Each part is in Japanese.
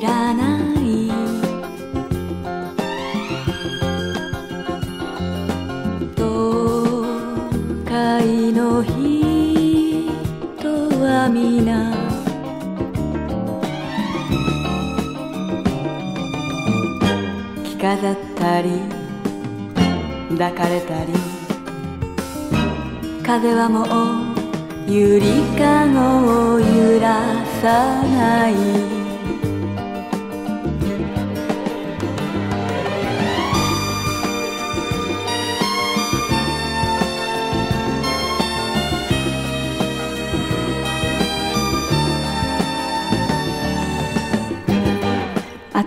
らない」「都会の人は皆」「着飾ったり抱かれたり」「風はもう」ゆりかごを揺らさない。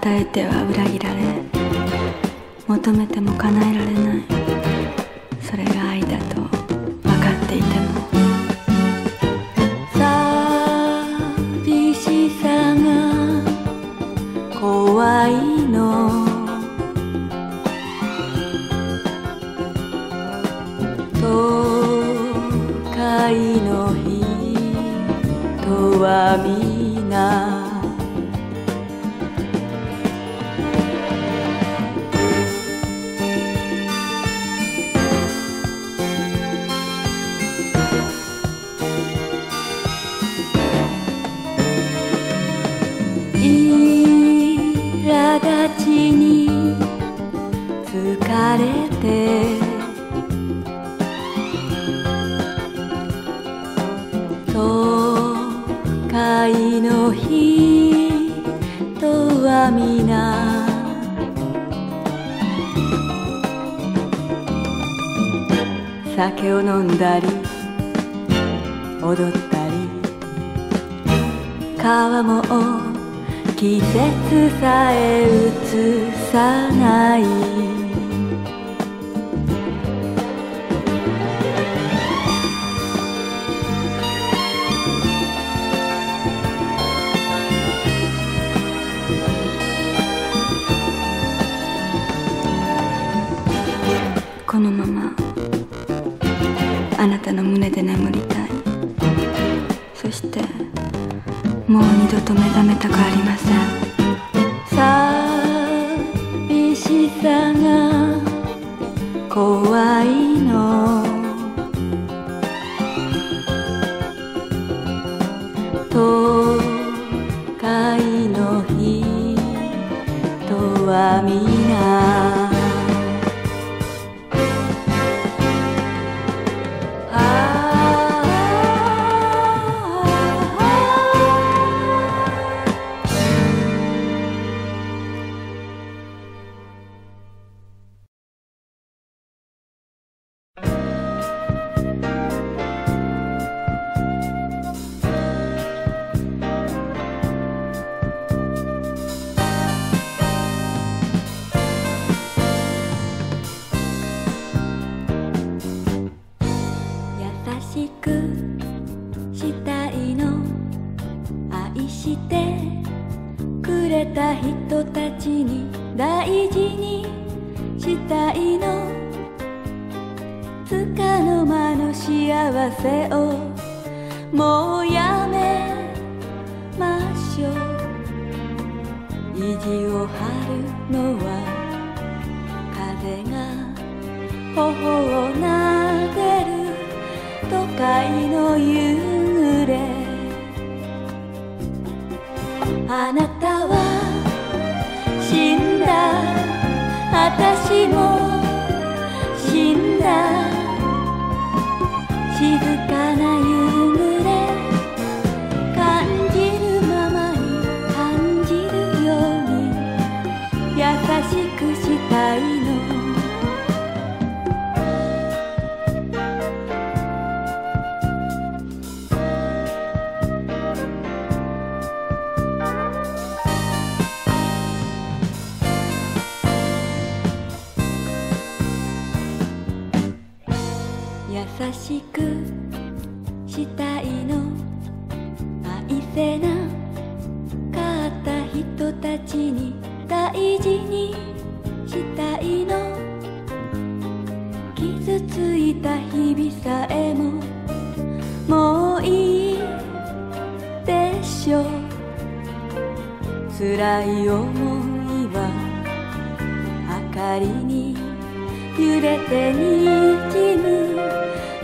与えては裏切られ求めても叶えられない。それが愛だと分かっていても。寂しさが怖いの。都会の人は皆れて。都会の人は皆。酒を飲んだり踊ったり。川も季節さえ映さない。してもう二度と目覚めたくありません。寂しさが怖いの。都会の人は皆た人たちに大事にしたいの。つかの間の幸せをもうやめましょう。意地を張るのは風が頬を撫でる都会の夕暮れ。あなたはも死んだ。優しくしたいの愛せなかった人たちに大事にしたいの。傷ついた日々さえももういいでしょ。う辛い思いは明かりに揺れてにじむ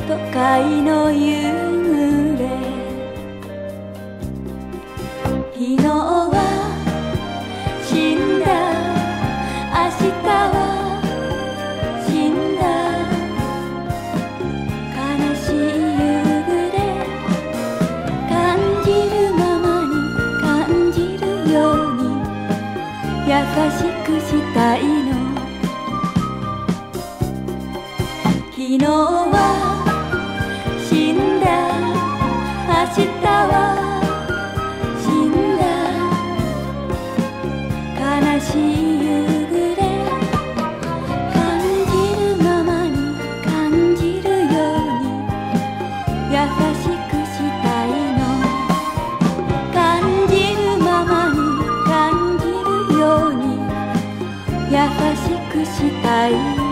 都会の夕暮れ。昨日は死んだ明日は死んだ。悲しい夕暮れ。感じるままに感じるように優しくしたいは死んだ明日は死んだ悲しい夕暮れ感じるままに感じるように優しくしたいの感じるままに感じるように優しくしたいの